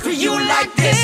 for you like this.